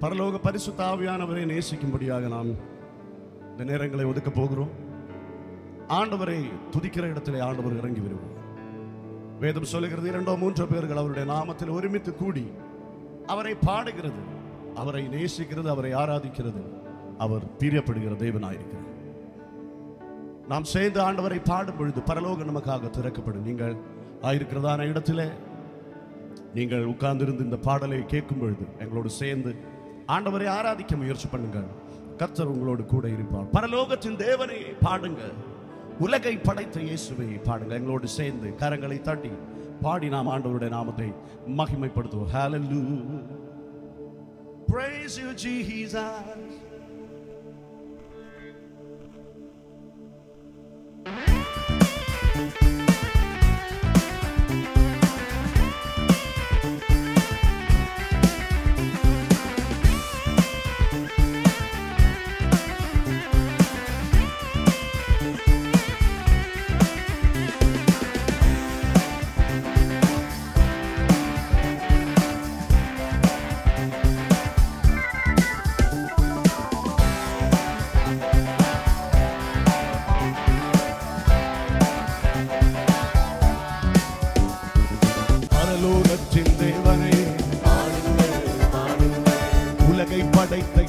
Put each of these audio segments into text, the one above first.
பரலோக பரிசுத்த நேசிக்கும்படியாக நாம் இந்த நேரங்களை ஒதுக்க போகிறோம். ஆண்டவரை துதிக்கிற இடத்திலே ஆண்டவர் இறங்கி வருவோம் வேதம் சொல்லுகிறது இரண்டோ மூன்றோ பேர்கள் அவருடைய நாமத்தில் ஒருமித்து கூடி அவரை பாடுகிறது அவரை நேசிக்கிறது அவரை ஆராதிக்கிறது அவர் பிரியப்படுகிற தேவனாயிருக்கிறார். நாம் சேர்ந்து ஆண்டவரை பாடும் பொழுது பரலோகம் நமக்காக திறக்கப்படும். நீங்கள் ஆயிருக்கிறதான இடத்திலே நீங்கள் உட்கார்ந்திருந்து இந்த பாடலை கேட்கும் பொழுது எங்களோடு சேர்ந்து ஆண்டவரை ஆராதிக்க முயற்சி பண்ணுங்கள். கர்த்தர் உங்களோடு கூட இருப்பார். பரலோகத்தின் தேவனை பாடுங்க உலகை படைத்த இயேசுவை பாடுங்க எங்களோடு சேர்ந்து கரங்களை தட்டி பாடி நாம் ஆண்டவருடைய நாமத்தை மகிமைப்படுத்துவோம். Hallelujah. Praise you Jesus.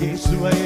இயேசுவே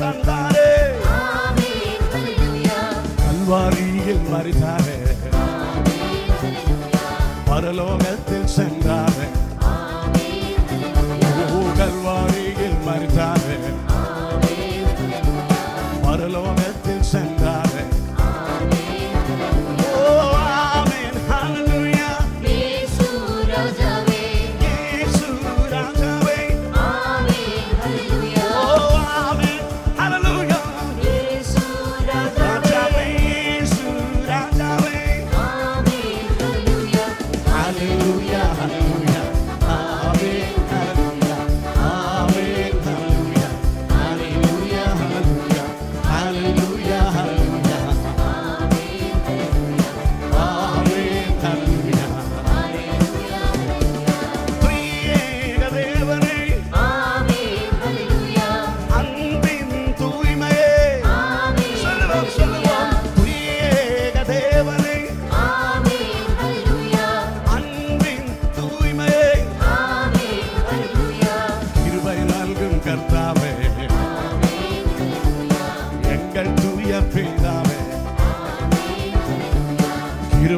தந்தாரே கல்வாரியில் மறித்தாரே பரலோக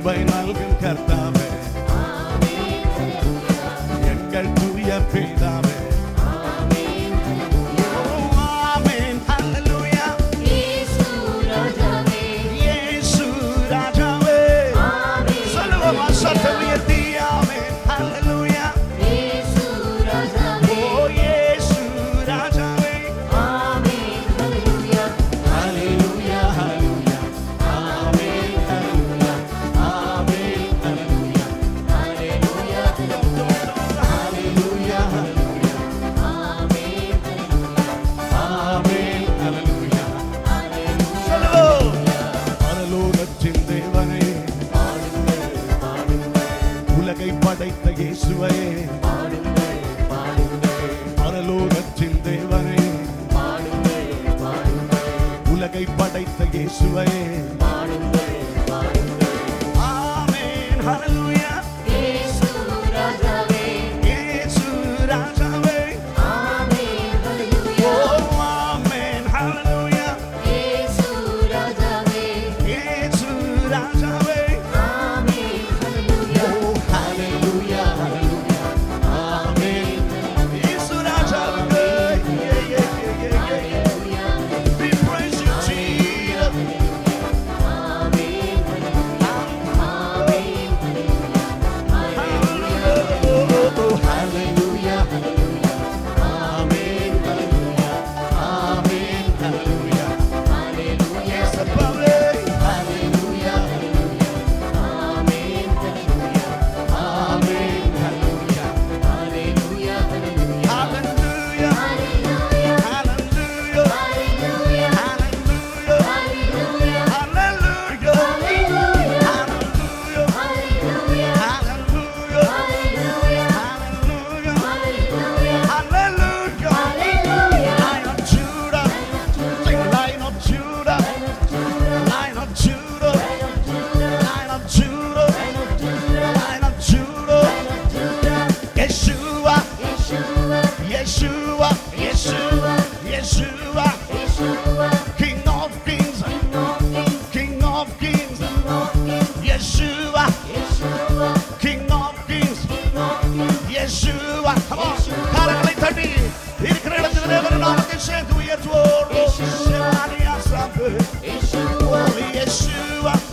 bem na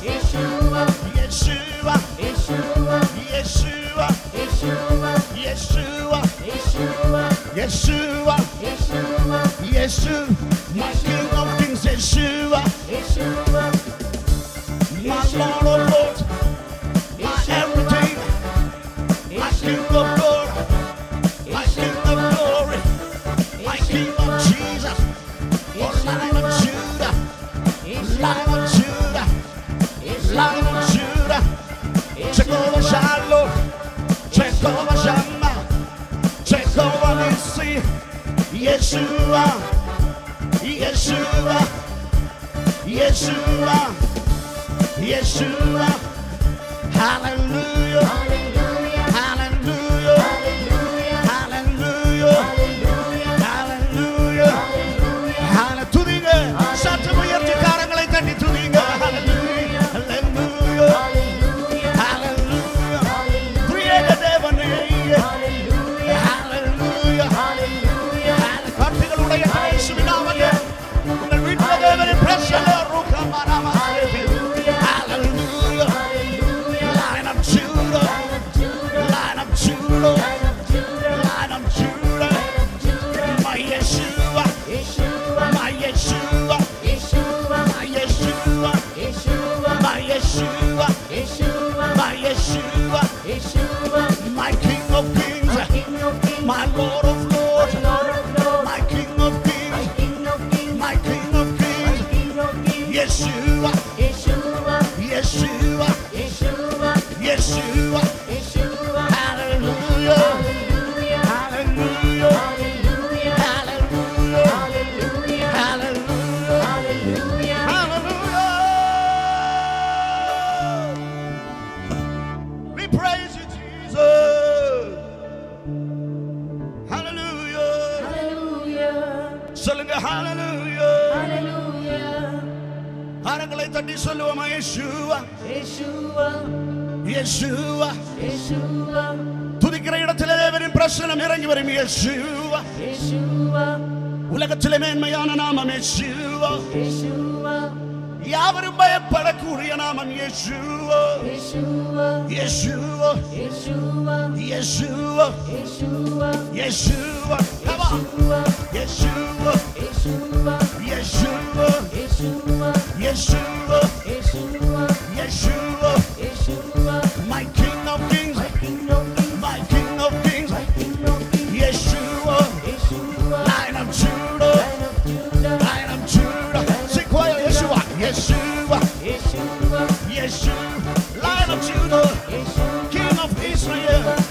Yeshua, Yeshua, Yeshua, Yeshua. Yeshua. King of kings, Yeshua. My Lord of lords. My everything. My King of glory. My King of glory. My King of Jesus. Oh, Lion of Judah. Lion of Judah. Lion of Judah. Jehovah Shalom. Jehovah Shammah. Jehovah Nissi. Yeshua. Yeshua, Yeshua, Yeshua, Hallelujah. கரங்களை தட்டி சொல்லுவோமா இயேசுவா இயேசுவா துதிக்கிற இடத்திலே வரும் பிரசனம் இறங்கி வரும் உலகத்திலே மேன்மையான நாமம் யாவரும் பயப்படக்கூடிய நாமம் இயேசுவோ இயேசுவோ இயேசுவோ இயேசுவோ இயேசுவோ இயேசுவோ இயேசுவோ Yeah.